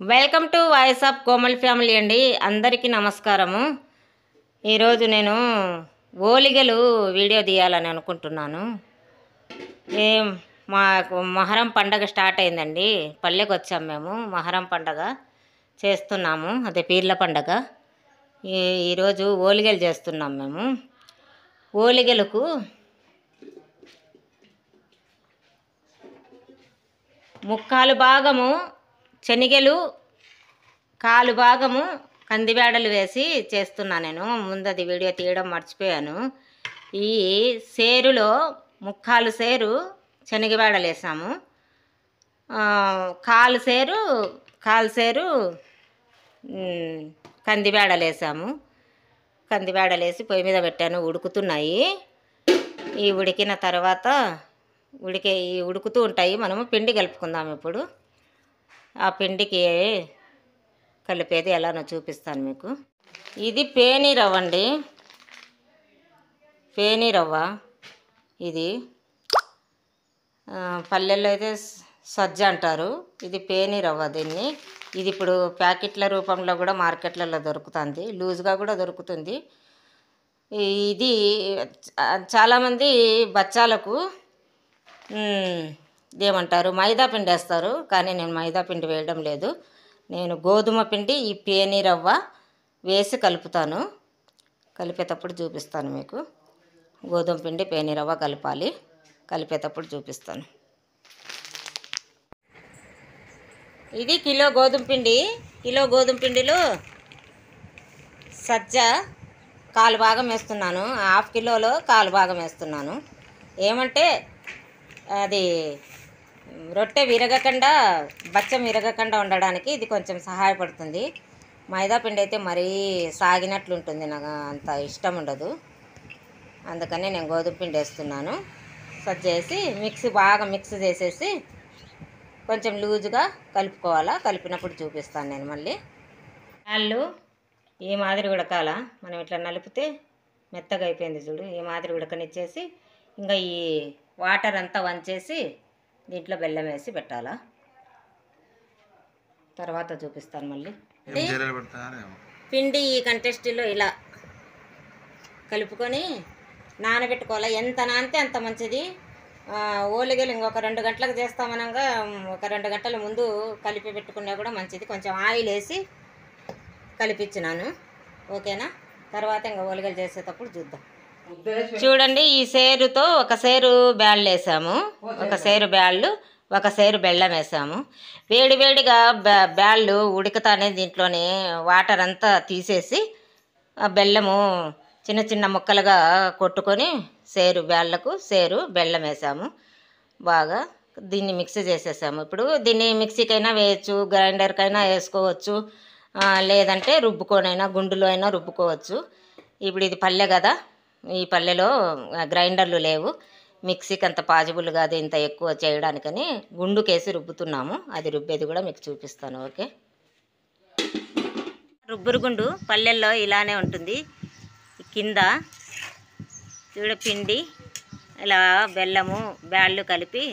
Welcome to voice of Komal family అండి. అందరికీ నమస్కారము. ఈరోజు నేను ఓలిగలు వీడియో తీయాలని అనుకుంటున్నాను. ఏం మాకు మొహరం పండగ స్టార్ట్ అయిందండి. పల్లెకి వచ్చాం మేము. మొహరం పండగ చేస్తున్నాము. అదే పీర్ల పండగ. ఈ ఈరోజు ఓలిగలు చేస్తున్నాం మేము. ఓలిగలకు ముక్కాలు భాగము శనిగలు కాలు భాగము కందిబేడలు వేసి చేస్తున్నా నేను. ముందు అది వీడియో తీయడం మర్చిపోయాను. ఈ సేరులో ముక్కాలు సేరు శనగబేడలు వేసాము. కాలు సేరు కాలు సేరు కందిబేడలు వేసాము. కందిబేడలు వేసి పొయ్యి మీద పెట్టాను. ఉడుకుతున్నాయి. ఈ ఉడికిన తర్వాత ఉడికే ఈ ఉడుకుతూ ఉంటాయి. మనము పిండి కలుపుకుందాం ఇప్పుడు. ఆ పిండికి కలిపేది ఎలానో చూపిస్తాను మీకు. ఇది పేని రవ్వ అండి. పేని రవ్వ ఇది. పల్లెల్లో అయితే సజ్జ అంటారు. ఇది పేని రవ్వ దీన్ని. ఇది ఇప్పుడు ప్యాకెట్ల రూపంలో కూడా మార్కెట్లలో దొరుకుతుంది. లూజ్గా కూడా దొరుకుతుంది. ఇది చాలామంది బచ్చాలకు ఏమంటారు మైదా పిండి వేస్తారు కానీ నేను మైదా పిండి వేయడం లేదు. నేను గోధుమ పిండి ఈ పేని రవ్వ వేసి కలుపుతాను. కలిపేటప్పుడు చూపిస్తాను మీకు. గోధుమ పిండి పేని రవ్వ కలపాలి. కలిపేటప్పుడు చూపిస్తాను. ఇది కిలో గోధుమ పిండి. కిలో గోధుమ పిండిలో సజ్జ కాలు భాగం వేస్తున్నాను. హాఫ్ కిలోలో కాలు భాగం వేస్తున్నాను. ఏమంటే అది రొట్టె విరగకుండా బచ్చం విరగకుండా ఉండడానికి ఇది కొంచెం సహాయపడుతుంది. మైదా పిండి అయితే మరీ సాగినట్లు ఉంటుంది నాకు అంత ఇష్టం ఉండదు. అందుకని నేను గోధుమ పిండి వేస్తున్నాను. సజ్ చేసి మిక్సీ బాగా మిక్స్ చేసేసి కొంచెం లూజుగా కలుపుకోవాలా? కలిపినప్పుడు చూపిస్తాను నేను మళ్ళీ. వాళ్ళు ఈ మాదిరి ఉడకాల? మనం ఇట్లా నలిపితే మెత్తగా అయిపోయింది చూడు. ఈ మాదిరి ఉడకనిచ్చేసి ఇంకా ఈ వాటర్ అంతా వంచేసి దీంట్లో బెల్లం వేసి పెట్టాలా? తర్వాత చూపిస్తాను మళ్ళీ. పిండి ఈ కంటెస్ట్లో ఇలా కలుపుకొని నానబెట్టుకోవాలి? ఎంత నానితే అంత మంచిది. ఓలిగలు ఇంకొక రెండు గంటలకు చేస్తామనగా ఒక రెండు గంటల ముందు కలిపి పెట్టుకున్నా కూడా మంచిది. కొంచెం ఆయిల్ వేసి కలిపించినాను ఓకేనా? తర్వాత ఇంకా ఓలిగలు చేసేటప్పుడు చూద్దాం. చూడండి ఈ సేరుతో ఒక సేరు బ్యాళ్ళు వేసాము. ఒక సేరు బ్యాళ్ళు ఒక సేరు బెల్లం వేసాము. వేడి వేడిగా బ్యా బ్యాళ్ళు ఉడుకుతానే దీంట్లోనే వాటర్ అంతా తీసేసి ఆ బెల్లము చిన్న చిన్న ముక్కలుగా కొట్టుకొని సేరు బ్యాళ్ళకు సేరు బెల్లం వేసాము. బాగా దీన్ని మిక్సీ చేసేసాము. ఇప్పుడు దీన్ని మిక్సీకైనా వేయచ్చు గ్రైండర్కైనా వేసుకోవచ్చు లేదంటే రుబ్బుకొనైనా గుండులో అయినా రుబ్బుకోవచ్చు. ఇప్పుడు ఇది పల్లె కదా ఈ పల్లెలో గ్రైండర్లు లేవు. మిక్సీకి అంత పాజిబుల్ కాదు ఇంత ఎక్కువ చేయడానికని గుండుకేసి రుబ్బుతున్నాము. అది రుబ్బేది కూడా మీకు చూపిస్తాను ఓకే? రుబ్బురు గుండు పల్లెల్లో ఇలానే ఉంటుంది. కింద చూడ పిండి ఇలా బెల్లము బ్యాళ్ళు కలిపి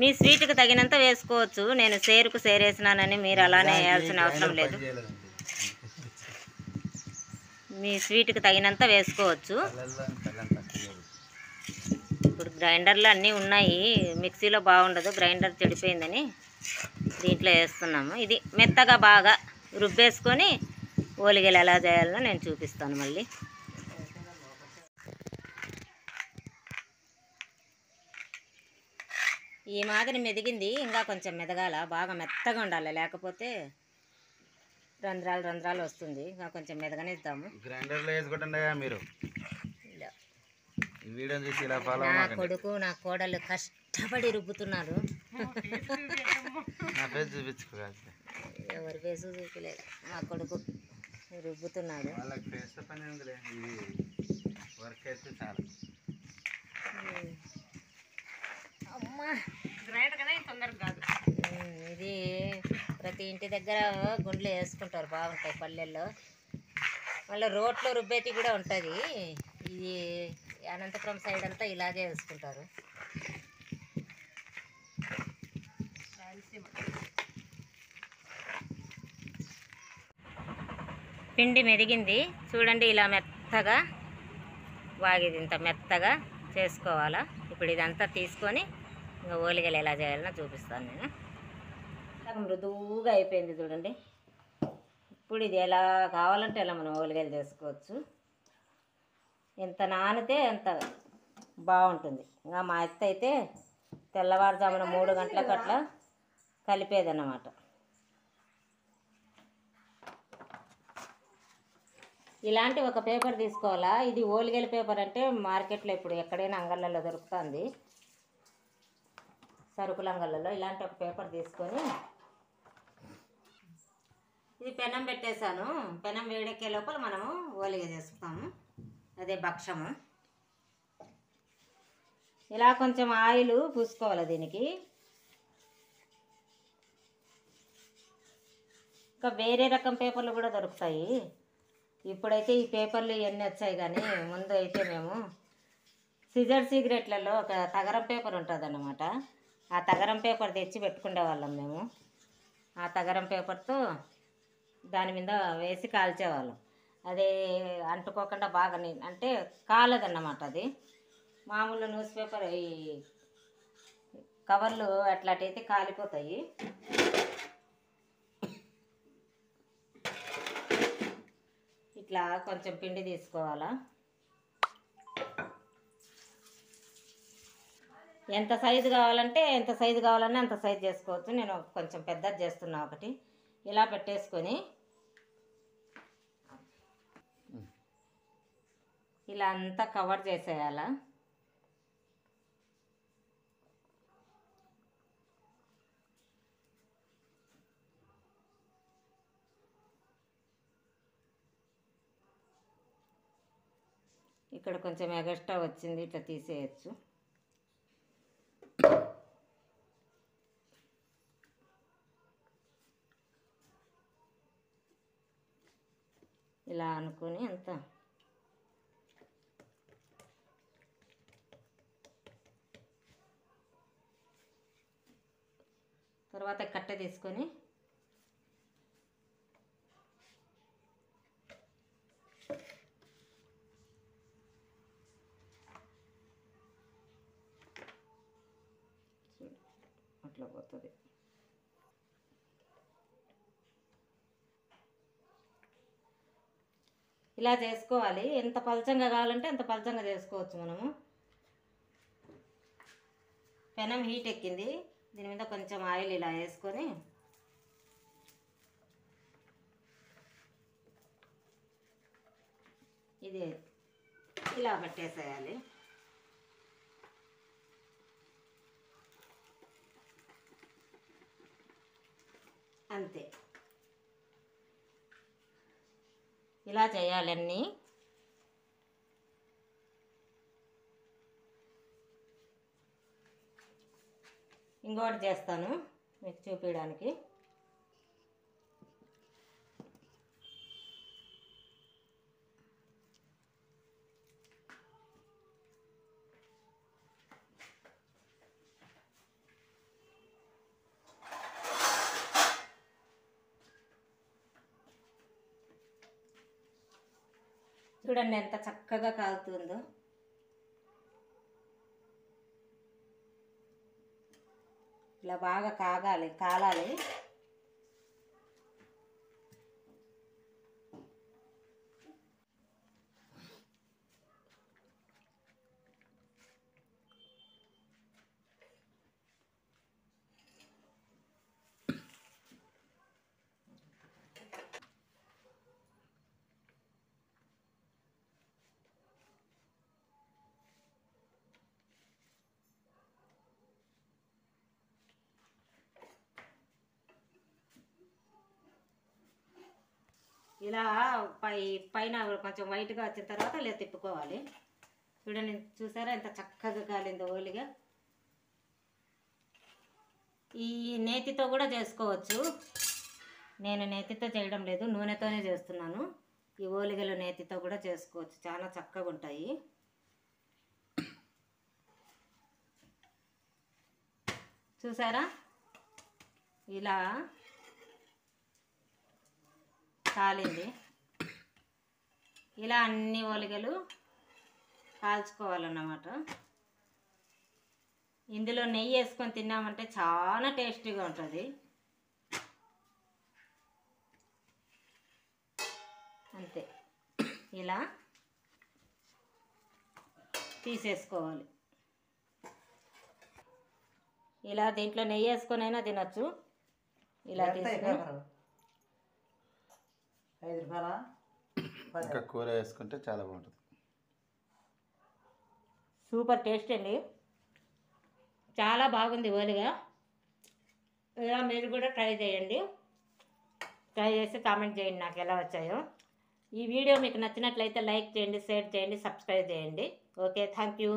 మీ స్వీట్కి తగినంత వేసుకోవచ్చు. నేను సేరుకు సేరేసినానని మీరు అలానే వేయాల్సిన అవసరం లేదు. మీ స్వీట్కి తగినంత వేసుకోవచ్చు. ఇప్పుడు గ్రైండర్లు అన్నీ ఉన్నాయి. మిక్సీలో బాగుండదు. గ్రైండర్ చెడిపోయిందని దీంట్లో వేస్తున్నాము. ఇది మెత్తగా బాగా రుబ్బేసుకొని ఓలిగలు ఎలా చేయాలో నేను చూపిస్తాను మళ్ళీ. ఈ మాదిరి మెదిగింది. ఇంకా కొంచెం మెదగాల. బాగా మెత్తగా ఉండాలి. లేకపోతే రంధ్రాలు రంధ్రాలు వస్తుంది. కొంచెం మెదగనిద్దాము గ్రైండర్లో వేసుకుంటుండే మీరు? ఇలా. ఈ వీడియో చూసి ఇలా ఫాలో నా కొడుకు నా కోడలు కష్టపడి రుబ్బుతున్నారు. నా ఫేస్ చూపించుకోవాలి ఎవరి ఫేసు చూపలేదు మా కొడుకు రుబ్బుతున్నాడు. వాళ్ళకి ఫేస్ పని ఉందిలే. ఇది వర్క్ అయితే చాలు. అమ్మా. ఉమ్, ఇది ప్రతి ఇంటి దగ్గర గుండ్లు వేసుకుంటారు బాగుంటాయి పల్లెల్లో. మళ్ళీ రోడ్లో రుబ్బేటి కూడా ఉంటుంది. ఇది అనంతపురం సైడ్ అంతా ఇలాగే వేసుకుంటారు. పిండి మెదిగింది చూడండి ఇలా మెత్తగా వాగిది ఇంత మెత్తగా చేసుకోవాలా. ఇప్పుడు ఇదంతా తీసుకొని ఇంకా ఓలిగలు ఎలా చేయాలన్నా చూపిస్తాను నేను. ఇలా మృదువుగా అయిపోయింది చూడండి. ఇప్పుడు ఇది ఎలా కావాలంటే ఎలా మనం ఓలిగలు చేసుకోవచ్చు. ఎంత నానితే అంత బాగుంటుంది. ఇంకా మా అత్త అయితే తెల్లవారుజామున మూడు గంటలకు అట్లా కలిపేదన్నమాట. ఇలాంటి ఒక పేపర్ తీసుకోవాలా? ఇది ఓలిగల పేపర్ అంటే మార్కెట్లో ఇప్పుడు ఎక్కడైనా అంగళ్ళలో దొరుకుతుంది. సరుకుల అంగళ్ళలో ఇలాంటి ఒక పేపర్ తీసుకొని ఇది పెనం పెట్టేశాను. పెనం వేడెక్కే లోపల మనము ఓలిగ చేసుకుంటాము. అదే భక్షము. ఇలా కొంచెం ఆయిల్ పూసుకోవాలి దీనికి. ఇంకా వేరే రకం పేపర్లు కూడా దొరుకుతాయి. ఇప్పుడైతే ఈ పేపర్లు ఇవన్నీ వచ్చాయి కానీ ముందు అయితే మేము సిజర్ సిగరెట్లలో ఒక తగరం పేపర్ ఉంటుంది ఆ తగరం పేపర్ తెచ్చి పెట్టుకునే వాళ్ళం మేము. ఆ తగరం పేపర్తో దాని మీద వేసి కాల్చేవాళ్ళం. అదే అంటుకోకుండా బాగా నీ- అంటే కాలదన్నమాట అది. మామూలు న్యూస్ పేపర్ ఈ కవర్లు అట్లాంటివైతే కాలిపోతాయి. ఇట్లా కొంచెం పిండి తీసుకోవాలా. ఎంత సైజు కావాలంటే ఎంత సైజు కావాలన్నా అంత సైజు చేసుకోవచ్చు. నేను కొంచెం పెద్దది చేస్తున్నా ఒకటి. ఇలా పెట్టేసుకొని ఇలా అంతా కవర్ చేసేయాలా? ఇక్కడ కొంచెం ఎగస్ట్రా వచ్చింది ఇట్లా తీసేయచ్చు. ఇలా అనుకొని అంతా. తర్వాత కట్ట తీసుకొని అట్లా పోతుంది. ఇలా చేసుకోవాలి. ఎంత పలచంగా కావాలంటే అంత పలచంగా చేసుకోవచ్చు మనము. పెనం హీట్ ఎక్కింది. దీని మీద కొంచెం ఆయిల్ ఇలా వేసుకొని ఇది ఇలా పెట్టేసేయాలి. అంతే. ఇలా చేయాలన్నీ. ఇంకోటి చేస్తాను మీకు చూపించడానికి చూడండి ఎంత చక్కగా కాలుతుందో. ఇలా బాగా కాగాలి కాలాలి. ఇలా పై పైన కొంచెం వైట్గా వచ్చిన తర్వాత ఇలా తిప్పుకోవాలి. చూడండి చూసారా ఎంత చక్కగా కాలిందో ఓలిగా. ఈ నేతితో కూడా చేసుకోవచ్చు. నేను నేతితో చేయడం లేదు నూనెతోనే చేస్తున్నాను. ఈ ఓలిగలు నేతితో కూడా చేసుకోవచ్చు. చాలా చక్కగా ఉంటాయి. చూసారా? ఇలా కాలింది ఇలా అన్ని ఓలిగలు కాల్చుకోవాలన్నమాట. ఇందులో నెయ్యి వేసుకొని తిన్నామంటే చాలా టేస్టీగా ఉంటుంది. అంతే. ఇలా తీసేసుకోవాలి. ఇలా దీంట్లో నెయ్యి వేసుకొనైనా తినొచ్చు. ఇలా తీసుకొని పేపరు? ఐదు రూపాయలా? పది. ఇంకా కూర వేసుకుంటే చాలా బాగుంటుంది. సూపర్ టేస్ట్ అండి. చాలా బాగుంది ఓలిగా. ఇలా మీరు కూడా ట్రై చేయండి. ట్రై చేసి కామెంట్ చేయండి నాకు ఎలా వచ్చాయో. ఈ వీడియో మీకు నచ్చినట్లయితే లైక్ చేయండి షేర్ చేయండి సబ్స్క్రైబ్ చేయండి. Okay thank you.